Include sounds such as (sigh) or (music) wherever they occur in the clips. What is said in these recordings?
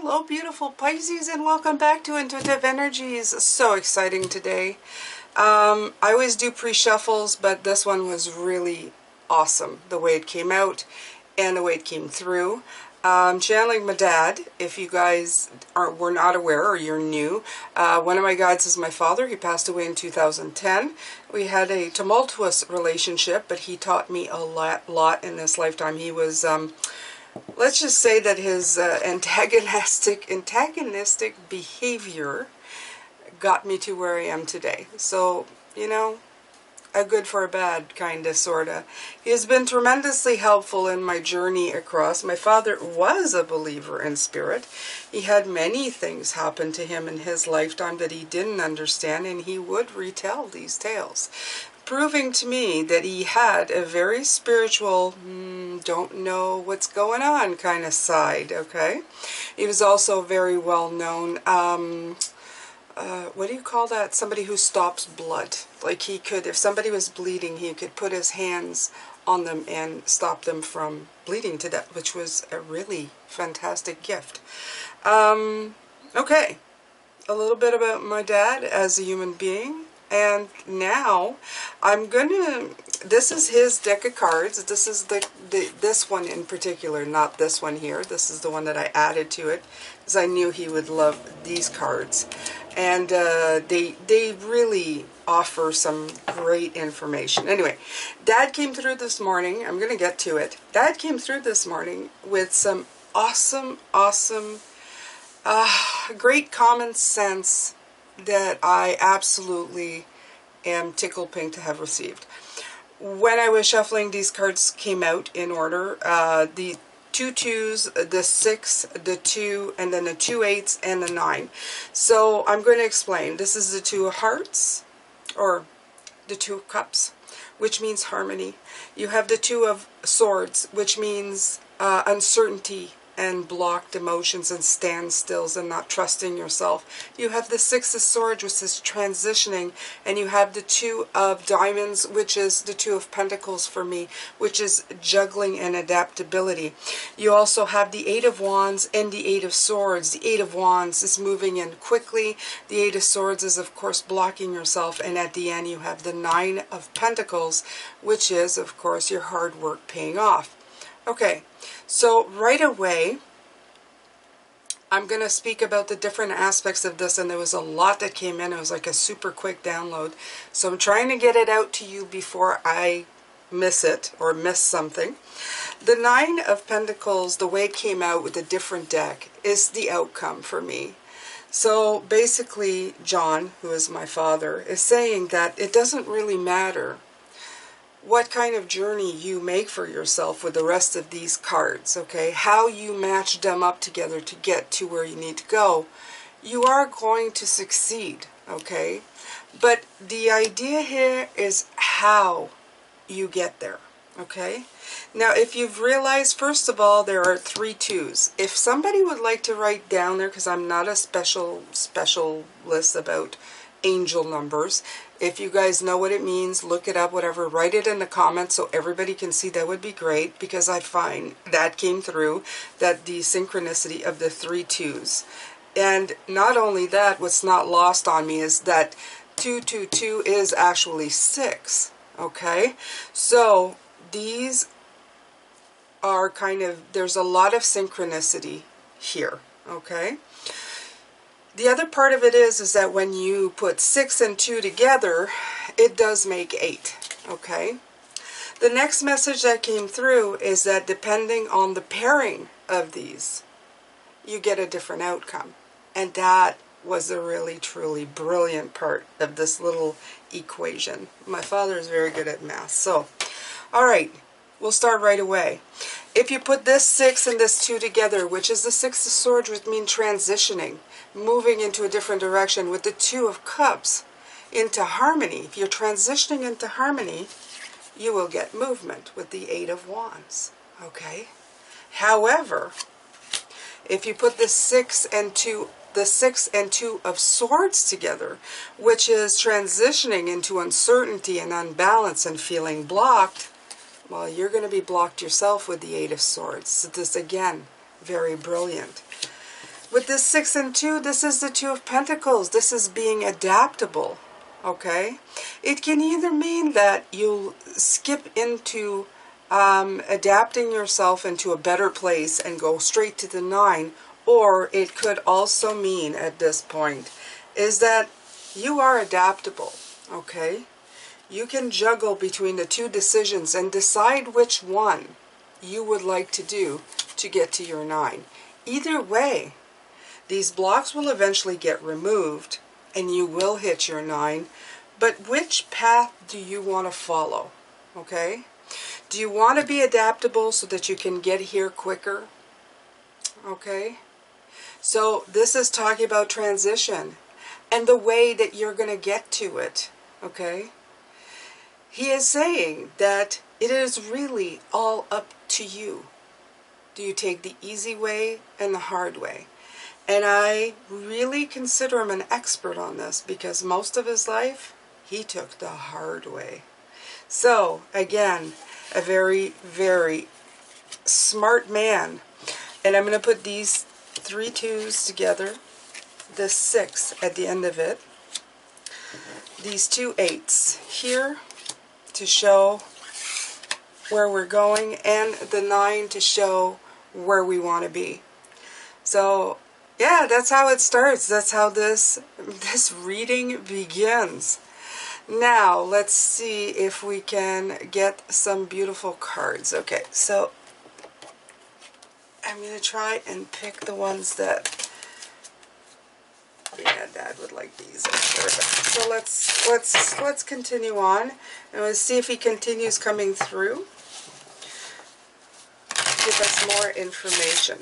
Hello, beautiful Pisces, and welcome back to Intuitive Energies. So exciting today. Um, I always do pre-shuffles, but this one was really awesome, the way it came out and the way it came through. Um, channeling my dad, if you guys are were not aware or you're new, uh, one of my guides is my father. He passed away in 2010. We had a tumultuous relationship, but he taught me a lot, lot in this lifetime. He was... Um, let's just say that his uh, antagonistic antagonistic behavior got me to where I am today. So, you know, a good for a bad kind of sorta. He has been tremendously helpful in my journey across. My father was a believer in spirit. He had many things happen to him in his lifetime that he didn't understand and he would retell these tales proving to me that he had a very spiritual, mm, don't know what's going on kind of side, okay? He was also very well known, um, uh, what do you call that? Somebody who stops blood. Like he could, if somebody was bleeding, he could put his hands on them and stop them from bleeding to death, which was a really fantastic gift. Um, okay, a little bit about my dad as a human being. And now I'm going to, this is his deck of cards. This is the, the this one in particular, not this one here. This is the one that I added to it because I knew he would love these cards. And uh, they, they really offer some great information. Anyway, Dad came through this morning. I'm going to get to it. Dad came through this morning with some awesome, awesome, uh, great common sense that I absolutely am tickled pink to have received. When I was shuffling, these cards came out in order. Uh, the two twos, the six, the two, and then the two eights, and the nine. So I'm going to explain. This is the two of hearts, or the two cups, which means harmony. You have the two of swords, which means uh, uncertainty and blocked emotions and standstills and not trusting yourself. You have the Six of Swords, which is transitioning, and you have the Two of Diamonds, which is the Two of Pentacles for me, which is juggling and adaptability. You also have the Eight of Wands and the Eight of Swords. The Eight of Wands is moving in quickly. The Eight of Swords is, of course, blocking yourself. And at the end, you have the Nine of Pentacles, which is, of course, your hard work paying off. Okay, so right away, I'm going to speak about the different aspects of this, and there was a lot that came in. It was like a super quick download. So I'm trying to get it out to you before I miss it or miss something. The Nine of Pentacles, the way it came out with a different deck, is the outcome for me. So basically, John, who is my father, is saying that it doesn't really matter what kind of journey you make for yourself with the rest of these cards, okay? How you match them up together to get to where you need to go. You are going to succeed, okay? But the idea here is how you get there, okay? Now, if you've realized, first of all, there are three twos. If somebody would like to write down there, because I'm not a special specialist about angel numbers. If you guys know what it means, look it up, whatever, write it in the comments so everybody can see. That would be great because I find that came through, that the synchronicity of the three twos. And not only that, what's not lost on me is that 222 is actually 6, okay? So these are kind of, there's a lot of synchronicity here, okay? The other part of it is, is that when you put 6 and 2 together, it does make 8, okay? The next message that came through is that depending on the pairing of these, you get a different outcome. And that was a really, truly brilliant part of this little equation. My father is very good at math. So, all right, we'll start right away. If you put this 6 and this 2 together, which is the 6 of swords, which means transitioning, moving into a different direction with the Two of Cups into harmony. If you're transitioning into harmony, you will get movement with the Eight of Wands. Okay? However, if you put the six and two the six and two of swords together, which is transitioning into uncertainty and unbalance and feeling blocked, well, you're going to be blocked yourself with the eight of swords. So this, again, very brilliant. With this six and two, this is the two of pentacles. This is being adaptable. Okay? It can either mean that you'll skip into um, adapting yourself into a better place and go straight to the nine, or it could also mean at this point is that you are adaptable. Okay? You can juggle between the two decisions and decide which one you would like to do to get to your nine. Either way, these blocks will eventually get removed and you will hit your nine, but which path do you want to follow? Okay? Do you want to be adaptable so that you can get here quicker? Okay? So this is talking about transition and the way that you're going to get to it. Okay? He is saying that it is really all up to you. Do you take the easy way and the hard way? And I really consider him an expert on this because most of his life he took the hard way. So, again, a very, very smart man. And I'm going to put these three twos together, this six at the end of it, these two eights here to show where we're going, and the nine to show where we want to be. So, yeah, that's how it starts. That's how this this reading begins. Now, let's see if we can get some beautiful cards. Okay, so I'm going to try and pick the ones that yeah, Dad would like these. So let's let's let's continue on and let's see if he continues coming through. Give us more information.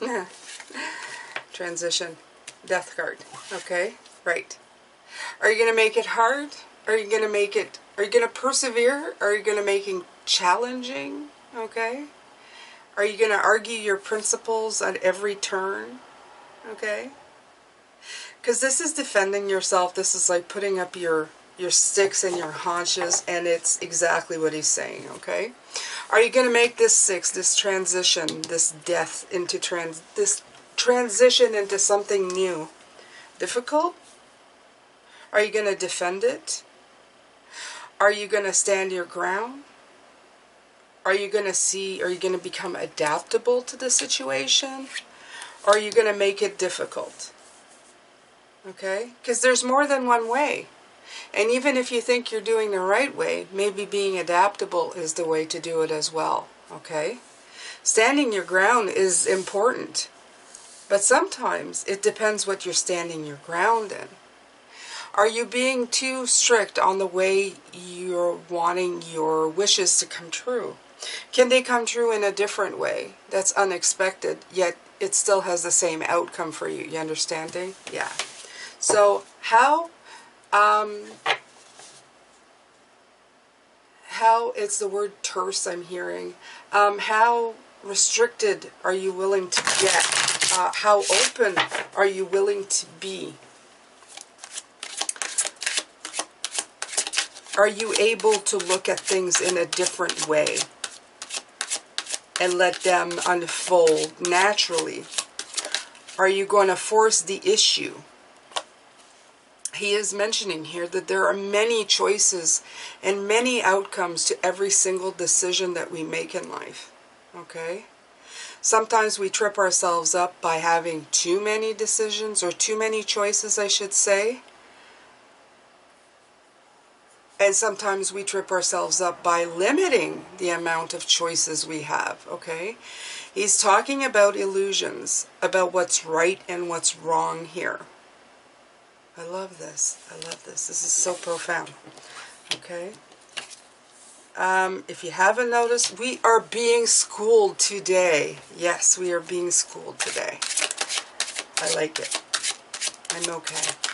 (laughs) Transition. Death card. Okay? Right. Are you going to make it hard? Are you going to make it... Are you going to persevere? Are you going to make it challenging? Okay? Are you going to argue your principles at every turn? Okay? Because this is defending yourself. This is like putting up your your sticks and your haunches, and it's exactly what he's saying, okay? Are you going to make this six, this transition, this death into trans, this transition into something new difficult? Are you going to defend it? Are you going to stand your ground? Are you going to see, are you going to become adaptable to the situation? Or are you going to make it difficult? Okay? Because there's more than one way. And even if you think you're doing the right way, maybe being adaptable is the way to do it as well. Okay? Standing your ground is important. But sometimes it depends what you're standing your ground in. Are you being too strict on the way you're wanting your wishes to come true? Can they come true in a different way that's unexpected, yet it still has the same outcome for you? You understanding? Yeah. So how um, how it's the word terse I'm hearing. Um, how restricted are you willing to get? Uh, how open are you willing to be? Are you able to look at things in a different way and let them unfold naturally? Are you going to force the issue? He is mentioning here that there are many choices and many outcomes to every single decision that we make in life. Okay? Sometimes we trip ourselves up by having too many decisions or too many choices, I should say. And sometimes we trip ourselves up by limiting the amount of choices we have, okay? He's talking about illusions, about what's right and what's wrong here. I love this. I love this. This is so profound. Okay? Um, if you haven't noticed, we are being schooled today. Yes, we are being schooled today. I like it. I'm okay.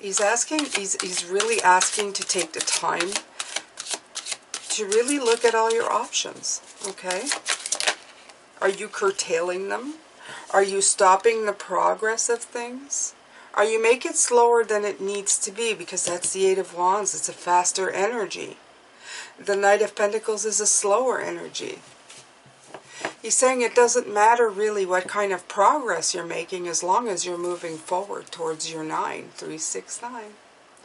He's asking, he's, he's really asking to take the time to really look at all your options, okay? Are you curtailing them? Are you stopping the progress of things? Are you making it slower than it needs to be? Because that's the Eight of Wands. It's a faster energy. The Knight of Pentacles is a slower energy. He's saying it doesn't matter really what kind of progress you're making as long as you're moving forward towards your 9, 3, 6, 9.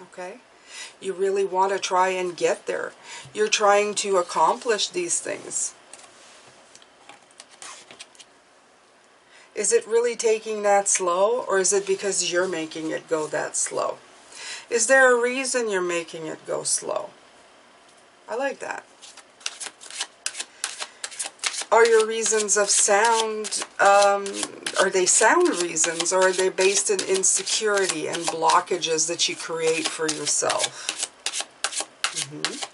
Okay? You really want to try and get there. You're trying to accomplish these things. Is it really taking that slow, or is it because you're making it go that slow? Is there a reason you're making it go slow? I like that. Are your reasons of sound, um, are they sound reasons, or are they based in insecurity and blockages that you create for yourself? Mm -hmm.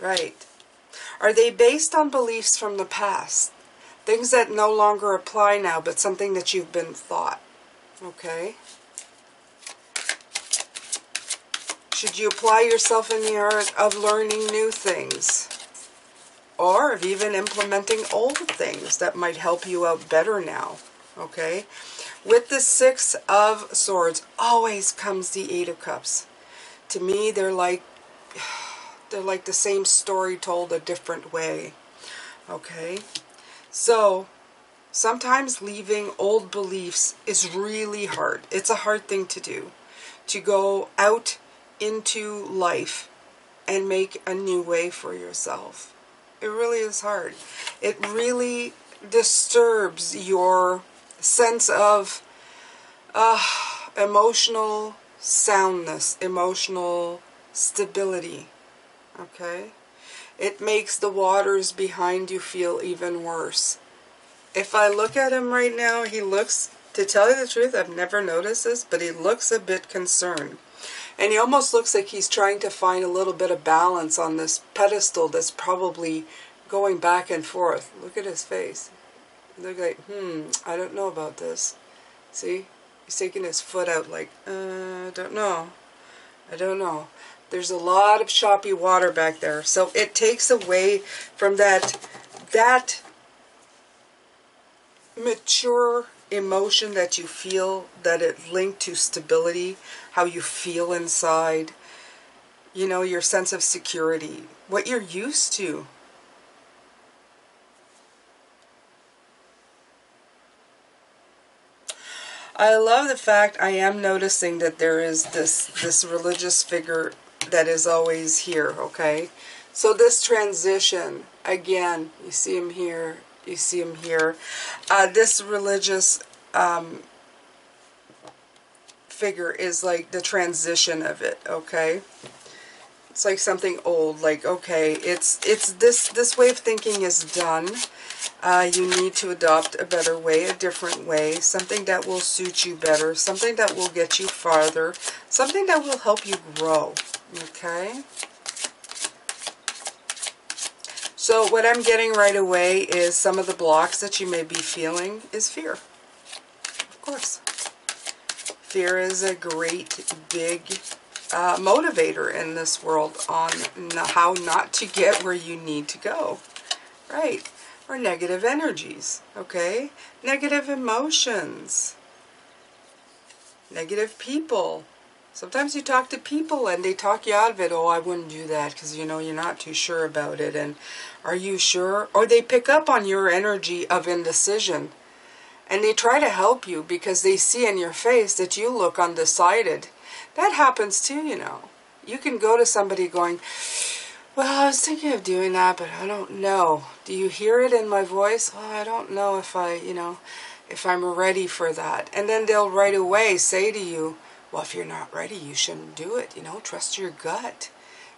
Right. Are they based on beliefs from the past? Things that no longer apply now, but something that you've been thought. Okay? Should you apply yourself in the art of learning new things? Or of even implementing old things that might help you out better now? Okay? With the Six of Swords always comes the Eight of Cups. To me, they're like (sighs) they're like the same story told a different way. Okay? So, sometimes leaving old beliefs is really hard. It's a hard thing to do. To go out into life and make a new way for yourself. It really is hard. It really disturbs your sense of uh, emotional soundness, emotional stability. Okay? It makes the waters behind you feel even worse. If I look at him right now, he looks, to tell you the truth, I've never noticed this, but he looks a bit concerned. And he almost looks like he's trying to find a little bit of balance on this pedestal that's probably going back and forth. Look at his face. Look like, hmm, I don't know about this. See? He's taking his foot out like, uh, I don't know. I don't know. There's a lot of choppy water back there. So it takes away from that, that mature emotion that you feel, that it linked to stability, how you feel inside, you know, your sense of security, what you're used to. I love the fact I am noticing that there is this this religious figure that is always here, okay? So this transition, again, you see him here, you see him here. Uh, this religious um, figure is like the transition of it, okay? It's like something old, like, okay, it's, it's this, this way of thinking is done. Uh, you need to adopt a better way, a different way, something that will suit you better, something that will get you farther, something that will help you grow, Okay. So what I'm getting right away is some of the blocks that you may be feeling is fear. Of course. Fear is a great big uh, motivator in this world on how not to get where you need to go. Right. Or negative energies. Okay. Negative emotions. Negative people Sometimes you talk to people and they talk you out of it. Oh, I wouldn't do that because, you know, you're not too sure about it. And are you sure? Or they pick up on your energy of indecision. And they try to help you because they see in your face that you look undecided. That happens too, you know. You can go to somebody going, well, I was thinking of doing that, but I don't know. Do you hear it in my voice? Well, I don't know if I, you know, if I'm ready for that. And then they'll right away say to you, well, if you're not ready, you shouldn't do it. You know, trust your gut.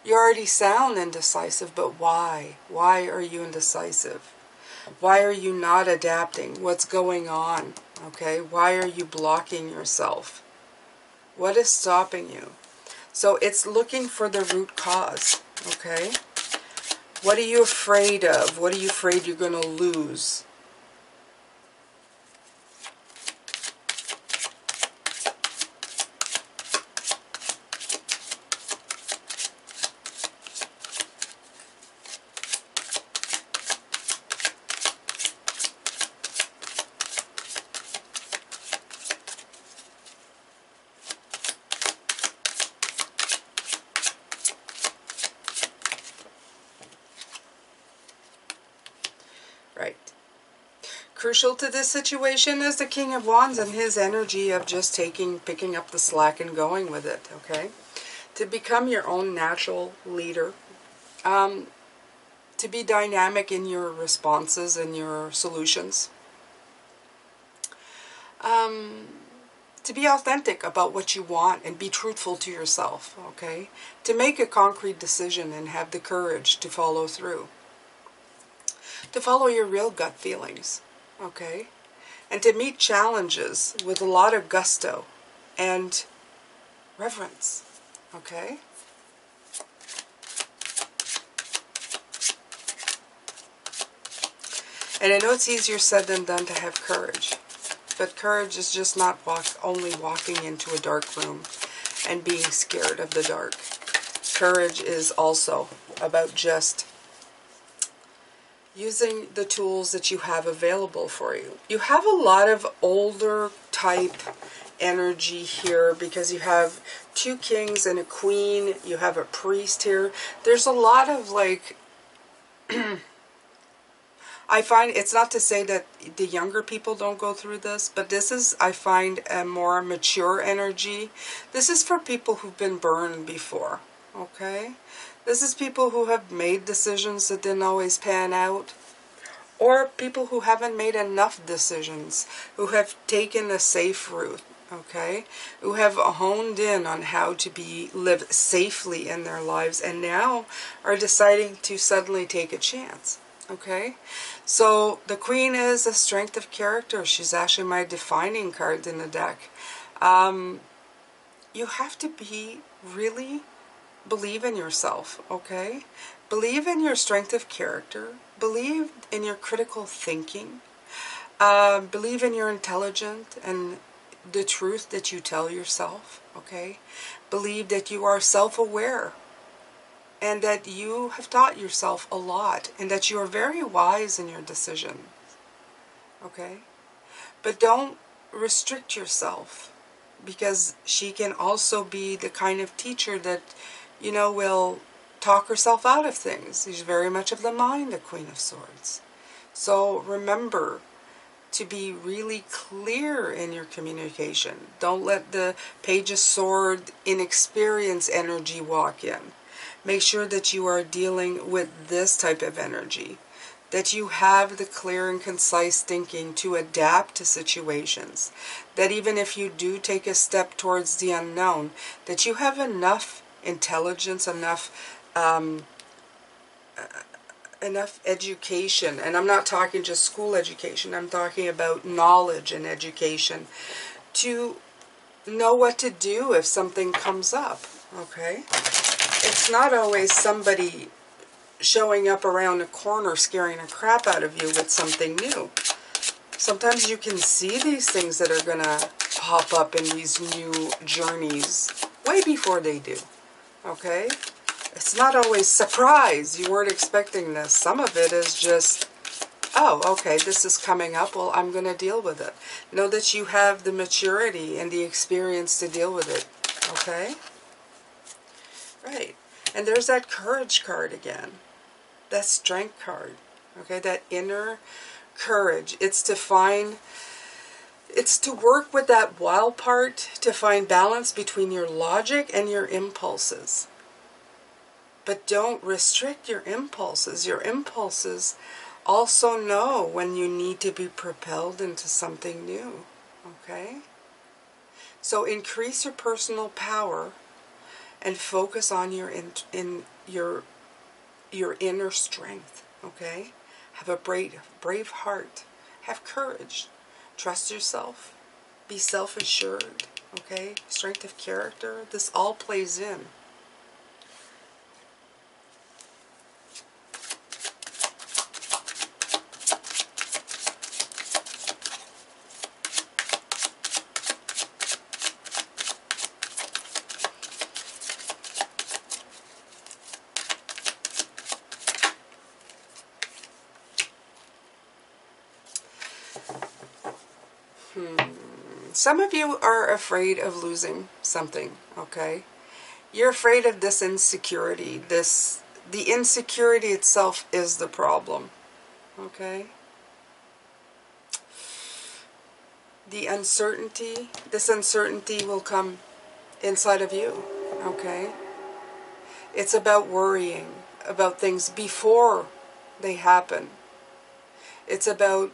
You already sound indecisive, but why? Why are you indecisive? Why are you not adapting? What's going on? Okay, why are you blocking yourself? What is stopping you? So it's looking for the root cause, okay? What are you afraid of? What are you afraid you're going to lose? Crucial to this situation is the King of Wands and his energy of just taking, picking up the slack and going with it, okay? To become your own natural leader. Um, to be dynamic in your responses and your solutions. Um, to be authentic about what you want and be truthful to yourself, okay? To make a concrete decision and have the courage to follow through. To follow your real gut feelings okay? And to meet challenges with a lot of gusto and reverence, okay? And I know it's easier said than done to have courage. But courage is just not walk, only walking into a dark room and being scared of the dark. Courage is also about just using the tools that you have available for you. You have a lot of older type energy here because you have two kings and a queen. You have a priest here. There's a lot of like... (clears throat) I find it's not to say that the younger people don't go through this, but this is, I find, a more mature energy. This is for people who've been burned before, okay? This is people who have made decisions that didn't always pan out. Or people who haven't made enough decisions, who have taken a safe route, okay? Who have honed in on how to be live safely in their lives and now are deciding to suddenly take a chance. Okay, so the Queen is a strength of character. She's actually my defining card in the deck. Um, you have to be really believe in yourself, okay? Believe in your strength of character. Believe in your critical thinking. Uh, believe in your intelligence and the truth that you tell yourself, okay? Believe that you are self-aware and that you have taught yourself a lot and that you are very wise in your decisions, okay? But don't restrict yourself because she can also be the kind of teacher that you know, will talk herself out of things. She's very much of the mind, the Queen of Swords. So remember to be really clear in your communication. Don't let the Page of Sword inexperience energy walk in. Make sure that you are dealing with this type of energy. That you have the clear and concise thinking to adapt to situations. That even if you do take a step towards the unknown, that you have enough intelligence, enough um, uh, enough education, and I'm not talking just school education, I'm talking about knowledge and education to know what to do if something comes up, okay? It's not always somebody showing up around a corner scaring the crap out of you with something new. Sometimes you can see these things that are going to pop up in these new journeys way before they do okay? It's not always surprise. You weren't expecting this. Some of it is just, oh, okay, this is coming up. Well, I'm going to deal with it. Know that you have the maturity and the experience to deal with it, okay? Right. And there's that courage card again. That strength card, okay? That inner courage. It's to find it's to work with that wild part to find balance between your logic and your impulses. But don't restrict your impulses. Your impulses also know when you need to be propelled into something new. Okay? So increase your personal power and focus on your in, in your your inner strength, okay? Have a brave brave heart. Have courage. Trust yourself. Be self-assured, okay? Strength of character. This all plays in. Some of you are afraid of losing something, okay? You're afraid of this insecurity. This the insecurity itself is the problem. Okay? The uncertainty, this uncertainty will come inside of you, okay? It's about worrying about things before they happen. It's about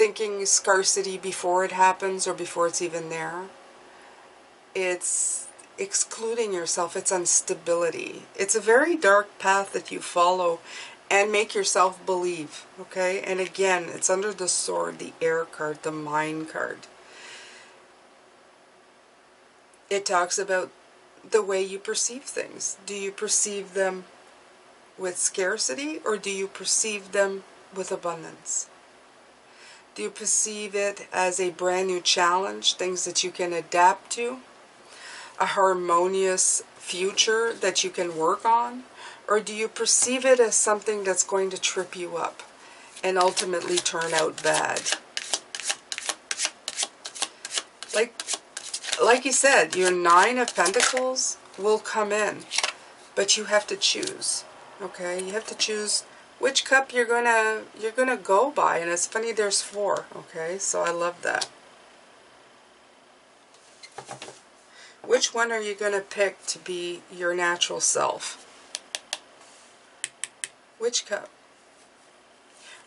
thinking scarcity before it happens or before it's even there. It's excluding yourself, it's instability. It's a very dark path that you follow and make yourself believe, okay? And again, it's under the sword, the air card, the mind card. It talks about the way you perceive things. Do you perceive them with scarcity or do you perceive them with abundance? Do you perceive it as a brand new challenge, things that you can adapt to? A harmonious future that you can work on? Or do you perceive it as something that's going to trip you up and ultimately turn out bad? Like, like you said, your Nine of Pentacles will come in, but you have to choose. Okay, you have to choose which cup you're gonna you're gonna go by and it's funny there's four okay? So I love that. Which one are you gonna pick to be your natural self? Which cup?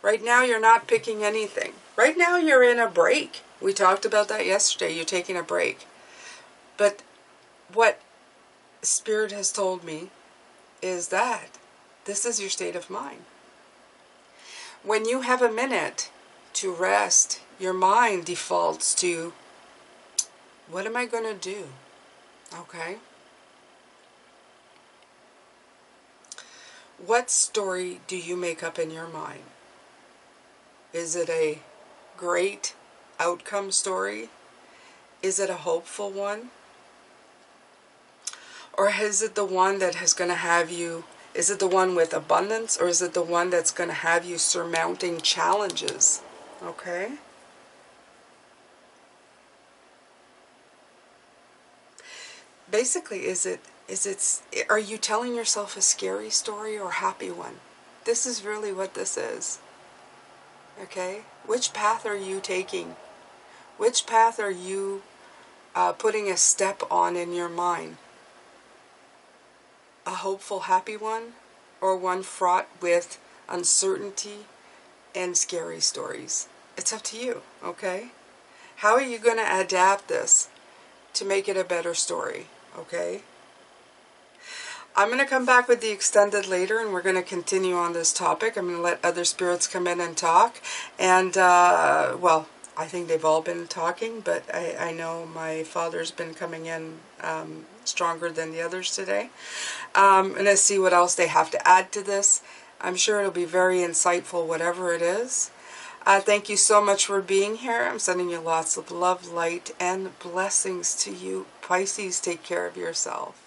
Right now you're not picking anything. Right now you're in a break. We talked about that yesterday. You're taking a break. But what spirit has told me is that this is your state of mind when you have a minute to rest, your mind defaults to, what am I going to do? Okay? What story do you make up in your mind? Is it a great outcome story? Is it a hopeful one? Or is it the one that is going to have you is it the one with abundance or is it the one that's going to have you surmounting challenges? Okay? Basically, is it is it are you telling yourself a scary story or happy one? This is really what this is. Okay? Which path are you taking? Which path are you uh, putting a step on in your mind? A hopeful, happy one, or one fraught with uncertainty and scary stories. It's up to you, okay? How are you going to adapt this to make it a better story, okay? I'm going to come back with the extended later and we're going to continue on this topic. I'm going to let other spirits come in and talk. And, uh, well, I think they've all been talking, but I, I know my father's been coming in um, stronger than the others today. Um, and let's see what else they have to add to this. I'm sure it'll be very insightful, whatever it is. Uh, thank you so much for being here. I'm sending you lots of love, light, and blessings to you. Pisces, take care of yourself.